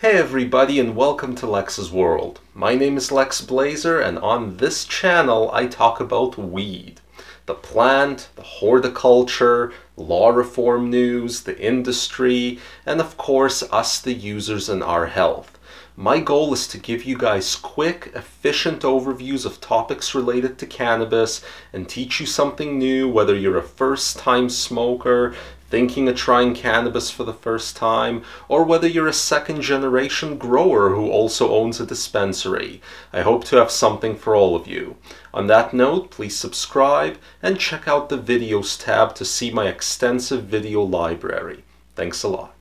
Hey everybody and welcome to Lex's World. My name is Lex Blazer and on this channel I talk about weed. The plant, the horticulture, law reform news, the industry, and of course us the users and our health. My goal is to give you guys quick, efficient overviews of topics related to cannabis and teach you something new whether you're a first time smoker, thinking of trying cannabis for the first time, or whether you're a second generation grower who also owns a dispensary. I hope to have something for all of you. On that note, please subscribe and check out the videos tab to see my extensive video library. Thanks a lot.